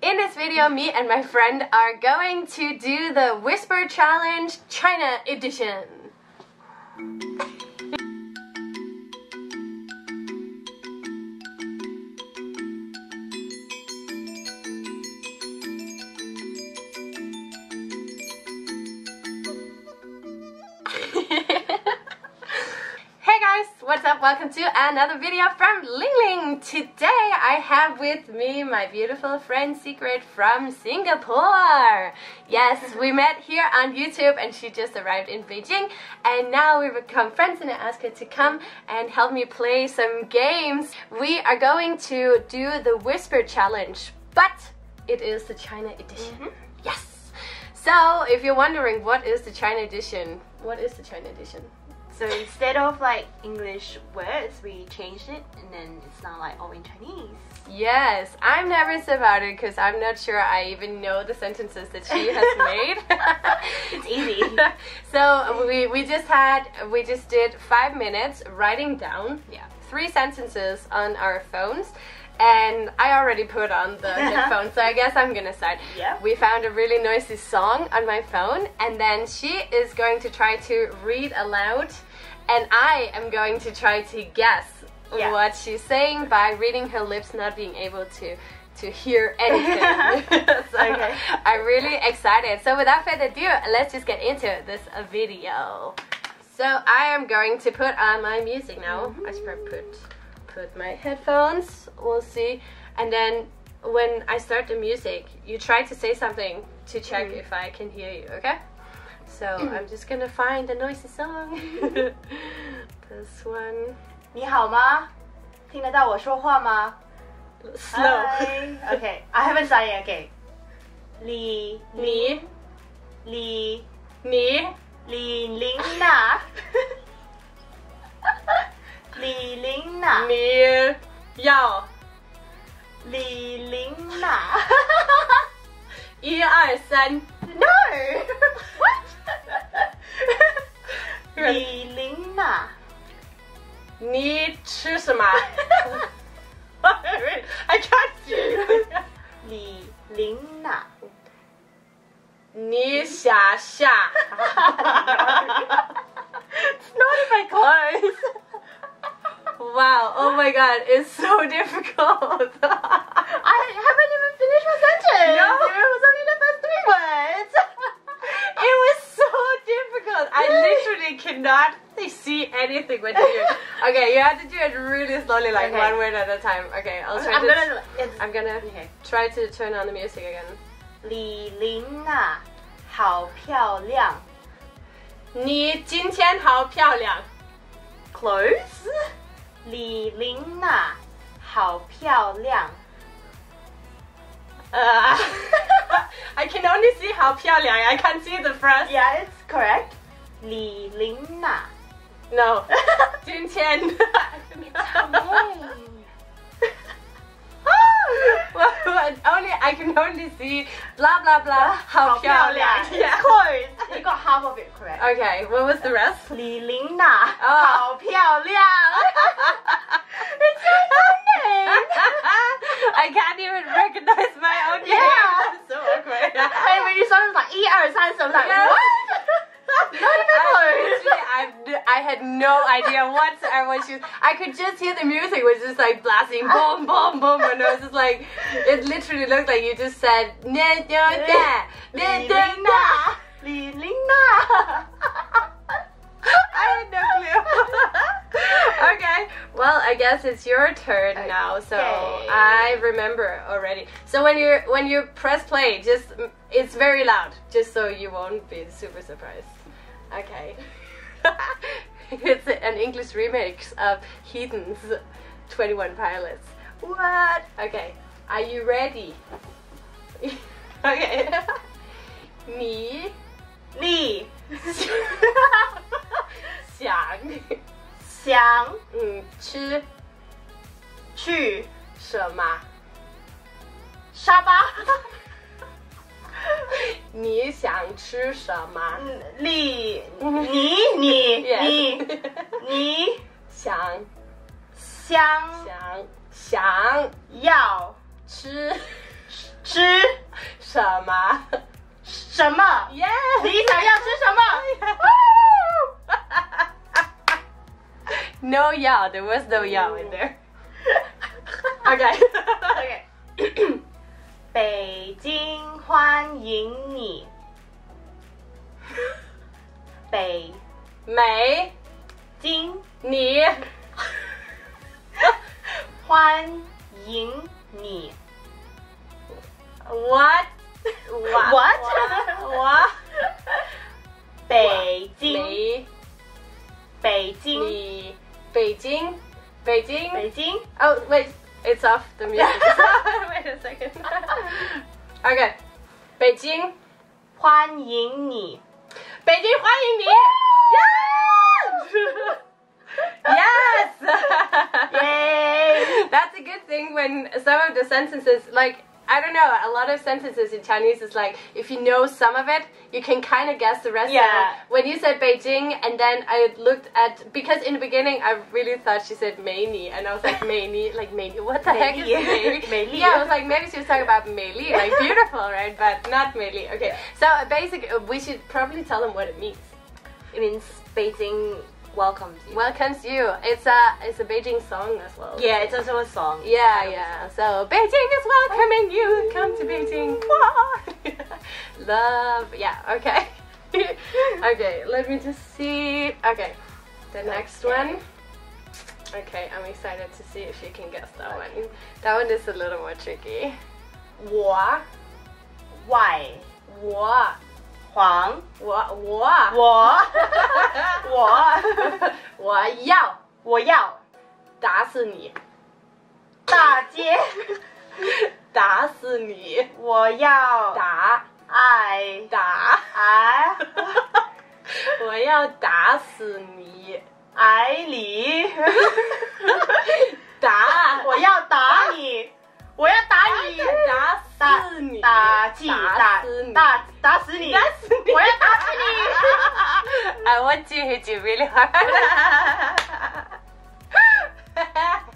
In this video, me and my friend are going to do the Whisper Challenge China edition. Up? Welcome to another video from Ling Ling. Today I have with me my beautiful friend Sigrid from Singapore. Yes, we met here on YouTube and she just arrived in Beijing and now we've become friends and I asked her to come and help me play some games. We are going to do the Whisper Challenge, but it is the China edition. Mm-hmm. Yes! So, if you're wondering what is the China edition, what is the China edition? So instead of like English words, we changed it and then it's now like all in Chinese. Yes, I'm nervous about it because I'm not sure I even know the sentences that she has made. It's easy. so we, we just had we just did five minutes writing down Yeah. three sentences on our phones. And I already put on the headphones, so I guess I'm gonna start. Yeah. We found a really noisy song on my phone, and then she is going to try to read aloud, and I am going to try to guess Yeah. what she's saying by reading her lips, not being able to to hear anything. so Okay. I'm really excited. So without further ado, let's just get into this video. So I am going to put on my music now. Mm-hmm. I should put put my headphones. We'll see. And then when I start the music, you try to say something to check mm-hmm. if I can hear you, okay? So I'm just gonna find the noisy song. this one. 你好吗？听得到我说话吗 Slow. Hi. Okay, I haven't started yet. Okay. 李你李你李琳娜，李琳娜，你要李琳娜。一二三 No. What? 李琳娜，你吃什么？I can't see. 李琳娜。你想下 It's not even close. Wow, oh my god, it's so difficult. I haven't even finished my sentence. No. It was only the first three words. it was so difficult. I literally cannot see anything when you do it. Okay, you have to do it really slowly, like Okay. one word at a time. Okay, I'll try I'm to. gonna. It's, I'm gonna okay. try to turn on the music again. 李琳娜，好漂亮。你今天好漂亮。 Close. 李琳娜，好漂亮。 Uh, I can only see 好漂亮. I can't see the first. Yeah, it's correct. 李琳娜。 No. 今天。well, only I can only see blah blah blah 好漂亮. Yeah. Close. You got half of it correct. Okay, what was the rest? 李琳娜，哦好漂亮。It's so funny. I can't even recognize my own name. Yeah. It's so awkward. And when you started like 一二三四，I was no idea what I was. I could just hear the music was just like blasting boom, boom, boom, and I was just like, it literally looked like you just said, Nia, Nia, Nia, I had no clue. okay, well, I guess it's your turn okay. now. So I remember already. So when you when you press play, just it's very loud, just so you won't be super surprised. Okay. it's an English remix of Heathens 21 Pilots. What? Okay, are you ready? okay. Me, Ni. Xiang. Xiang. Mm, 嗯,吃。去。什么？沙巴。你想吃什么？你你你你你想想想想要吃吃什么？什么？耶你想要吃什么？no yeah, there was no yeah in there. Okay. okay. 北京欢迎你。北美京你欢迎你。what what What? what 北京，美北京，你北京北京北京，Oh wait, it's off the music. wait a second. okay. 北京欢迎你。北京欢迎你。Yes! yes! Yay! That's a good thing when some of the sentences, like, I don't know, a lot of sentences in Chinese is like, if you know some of it, you can kind of guess the rest Yeah. of it. When you said Beijing, and then I looked at, because in the beginning I really thought she said Meini, and I was like, Meini, like Meini, what the heck is Meili. Meili? Meili. Yeah, I was like, maybe she was talking about Meili, like beautiful, right? But not Meili. Okay, so uh, basically, uh, we should probably tell them what it means. It means Beijing welcomes you. Welcomes you. It's a it's a Beijing song as well. Yeah, it's also a song. Yeah, yeah. So Beijing is welcoming you. Come to Beijing. Love. Yeah. Okay. okay. Let me just see. Okay. The next one. Okay, I'm excited to see if you can guess that okay. one. That one is a little more tricky. 我 Why? 我黄。我我。我。我。我要我要打死你，大街，打死你，我要打爱打，爱我要打死你，爱你，打，我要打你，我要打你，打打死打死你，打死你，打打死你，打死你，我要打死你！哎，我真是接不了。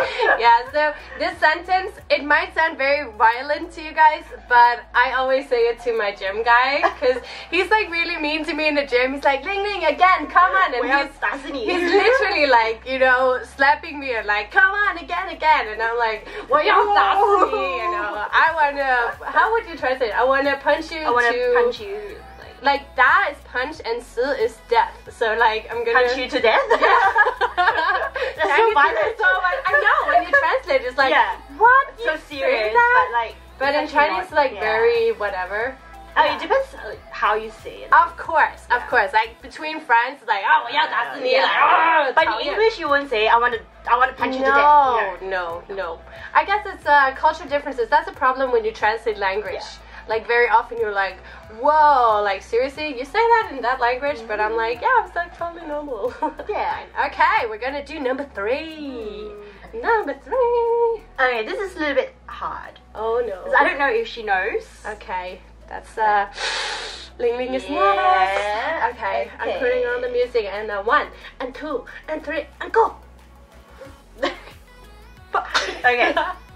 yeah, so this sentence, it might sound very violent to you guys, but I always say it to my gym guy because he's like really mean to me in the gym. He's like, Ling Ling, again, come on. And he's, he's literally like, you know, slapping me and like, come on, again, again. And I'm like, well, you're me, you know. I want to, how would you translate? I want to punch you. I want to punch you like that is punch and si is death. So like I'm gonna punch you to death. Yeah. So violent. So like I know when you translate, it's like yeah. what? so serious, but like. But in Chinese, not, like yeah. very whatever. Oh, yeah. it depends how you say it. Of course, yeah. of course. Like between friends, like oh yeah, that's me. Like oh, but in English, you wouldn't say I want to. I want to punch no, you to death. No, no, no. I guess it's uh, cultural differences. That's a problem when you translate language. Like very often you're like, whoa, like seriously, you say that in that language, but I'm like, yeah, it's like totally normal. Yeah. Okay, we're gonna do number three. Number three. Okay, this is a little bit hard. Oh no I don't know if she knows. Okay, that's uh, Ling Ling is Yeah. nervous. Okay, I'm putting on the music and uh, one and two and three and go. Okay.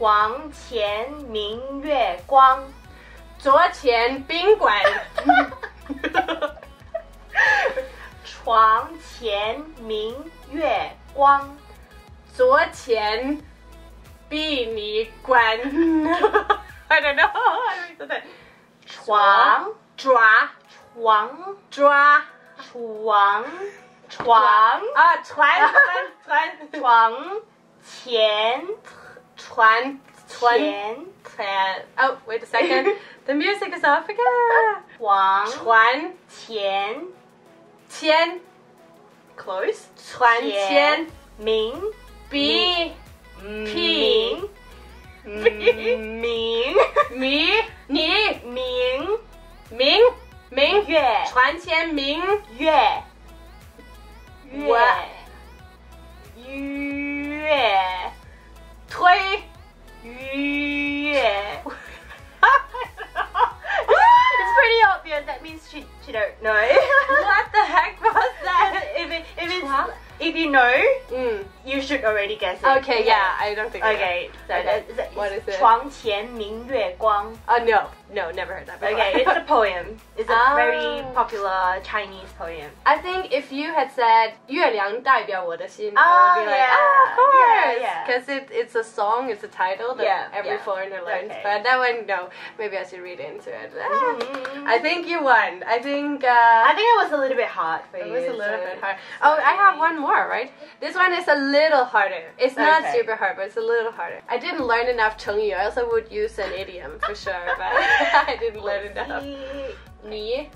床前明月光，桌前宾馆。床前明月光，桌前闭你关。I don't know. say that. 床抓床抓床床啊，船船船 床前 Plan. Chuan. Plan. Oh, wait a second. the music is off again. Wang. Chuan. Tian. Tian. Close. Chuan Tian. Ming. B. Mm. Ping. Mm. Ming. Ming. Ni. Ming. Ming. Ming. Yue. Chuan Tian Ming. Yue. means she she don't know. What the heck was that? if it, if it's What? if you know, Mm. you should already guess it. Okay, yeah, I don't think. I know. Okay, so Okay. That, that, What is it? 床前明月光. Oh no, no, never heard that before. Okay, it's a poem. It's a Ah. very popular Chinese poem. I think if you had said 月亮代表我的心, I Ah, would be like, yeah. ah, of course, Yeah, yeah. because it, it's a song, it's a title that Yeah, every yeah. foreigner learns. Okay. But that one, no, maybe I should read into it. Ah, Mm. I think you won. I think. Uh, I think it was a little bit hard for It you. was a little so- bit hard. Oh, I have one more, right? This one is a little harder. It's not Okay. super hard, but it's a little harder. I didn't learn enough 成语. I also would use an idiom for sure, but I didn't. 你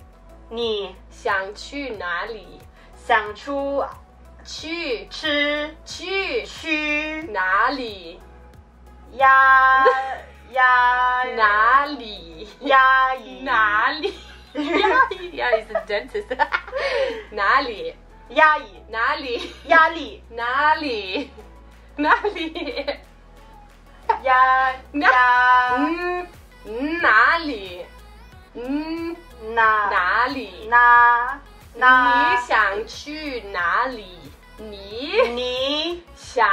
你想去哪里？想出去吃去去哪里？压压哪里？压抑哪里？yeah, yeah, he's a dentist. 哪里？压抑哪里？压力哪里？哪里？呀呀嗯，哪里？嗯，哪？哪里？哪？哪？你想去哪里？你？你？想？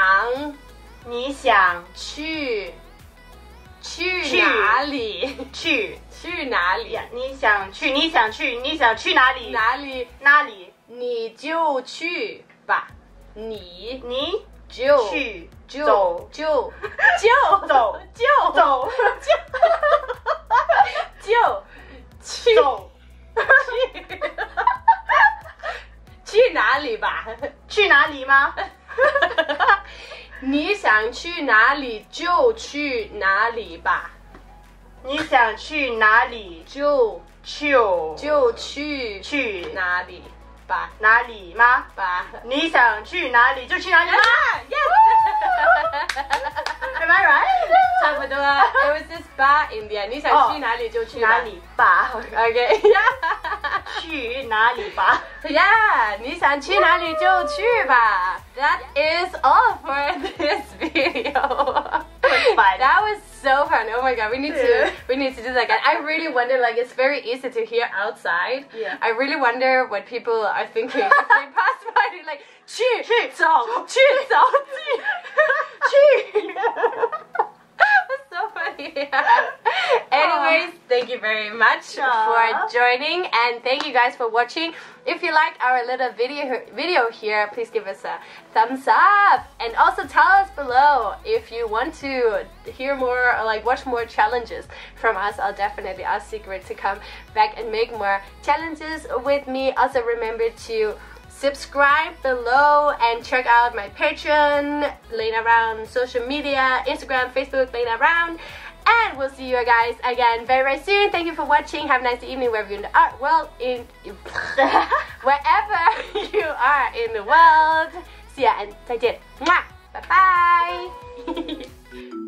你想去？去？去？哪里？去？去哪里？你想去？你想去？你想去哪里？哪里？哪里？你就去吧，你？你就去就走。就就走。就走。就去走。去 去哪里吧？去哪里吗？你想去哪里就去哪里吧，你想去哪里？就就就去去。哪里吧哪里吗？吧。你想去哪里就去哪里吗 Yes. Am I right？差不多，it was just 吧 in the end。你想去哪里就去哪里吧. Yeah. 去哪里吧？Yeah, 你想去哪里就去吧。That is all for this video. fun. That was so fun. Oh my god, we need to we need to do that again. I really wonder. Like, it's very easy to hear outside. Yeah. I really wonder what people are thinking if they pass by. They're like, chi chi song, chi song, chi chi. funny. Anyways, thank you very much for joining and thank you guys for watching. If you liked our little video video here, please give us a thumbs up and also tell us below if you want to hear more or like watch more challenges from us. I'll definitely ask Sigrid to come back and make more challenges with me. Also remember to subscribe below and check out my Patreon, Lenaaround, social media, Instagram, Facebook, Lenaaround. And we'll see you guys again very, very soon. Thank you for watching. Have a nice evening wherever you're in the art world. In, in wherever you are in the world. See ya and take care. Bye bye.